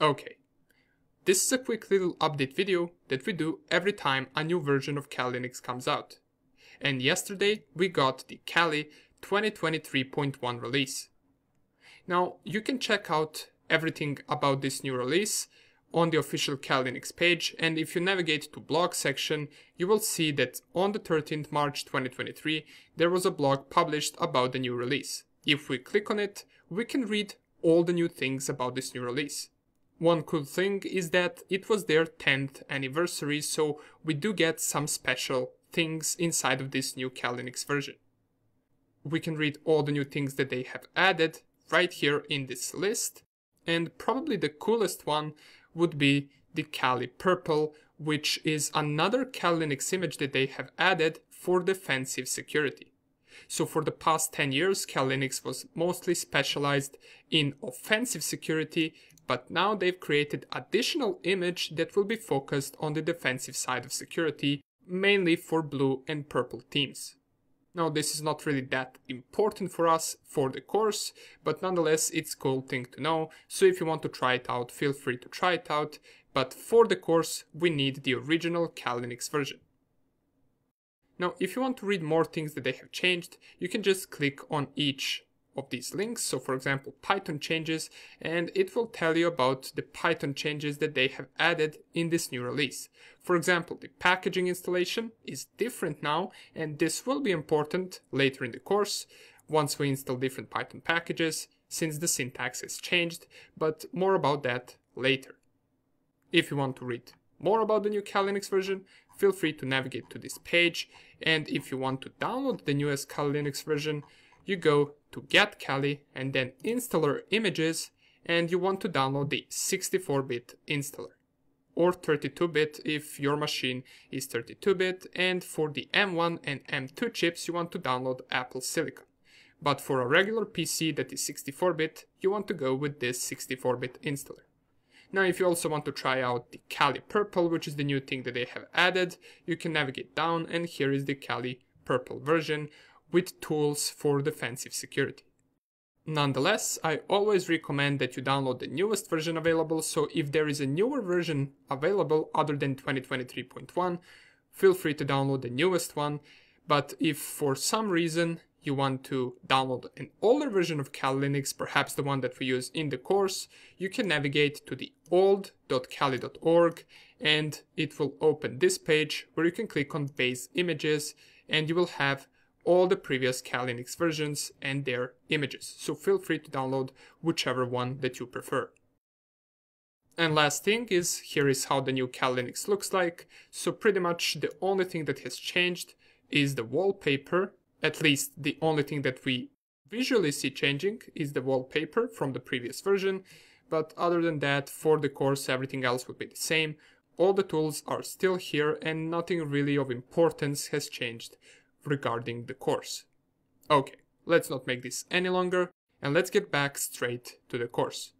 Okay, this is a quick little update video that we do every time a new version of Kali Linux comes out. And yesterday we got the Kali 2023.1 release. Now you can check out everything about this new release on the official Kali Linux page and if you navigate to blog section you will see that on the 13th March 2023 there was a blog published about the new release. If we click on it we can read all the new things about this new release. One cool thing is that it was their 10th anniversary, so we do get some special things inside of this new Kali version. We can read all the new things that they have added right here in this list, and probably the coolest one would be the Kali Purple, which is another Kali image that they have added for defensive security. So for the past 10 years, Kali Linux was mostly specialized in offensive security, but now they've created additional image that will be focused on the defensive side of security, mainly for blue and purple teams. Now this is not really that important for us for the course, but nonetheless it's cool thing to know, so if you want to try it out, feel free to try it out, but for the course we need the original Kali Linux version. Now if you want to read more things that they have changed, you can just click on each of these links. So for example, Python changes, and it will tell you about the Python changes that they have added in this new release. For example, the packaging installation is different now, and this will be important later in the course once we install different Python packages, since the syntax has changed, but more about that later. If you want to read more about the new Linux version, feel free to navigate to this page, and if you want to download the newest Kali Linux version, you go to get Kali and then installer images and you want to download the 64-bit installer or 32-bit if your machine is 32-bit and for the M1 and M2 chips you want to download Apple Silicon. But for a regular PC that is 64-bit, you want to go with this 64-bit installer. Now if you also want to try out the Kali Purple, which is the new thing that they have added, you can navigate down and here is the Kali Purple version with tools for defensive security. Nonetheless, I always recommend that you download the newest version available, so if there is a newer version available other than 2023.1, feel free to download the newest one, but if for some reason you want to download an older version of Kali Linux, perhaps the one that we use in the course, you can navigate to the old.kali.org and it will open this page where you can click on base images and you will have all the previous Kali Linux versions and their images, so feel free to download whichever one that you prefer. And last thing is, here is how the new Kali Linux looks like, so pretty much the only thing that has changed is the wallpaper, at least the only thing that we visually see changing is the wallpaper from the previous version, but other than that, for the course everything else would be the same, all the tools are still here and nothing really of importance has changed regarding the course. Okay, let's not make this any longer and let's get back straight to the course.